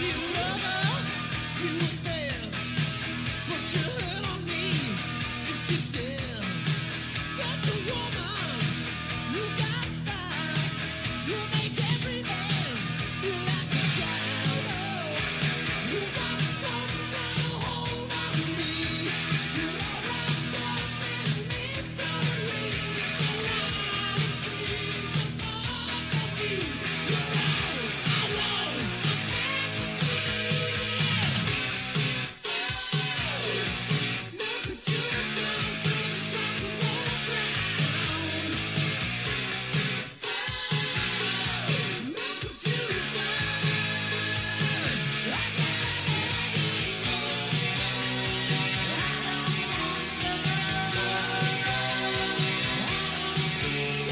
you know you Thank you.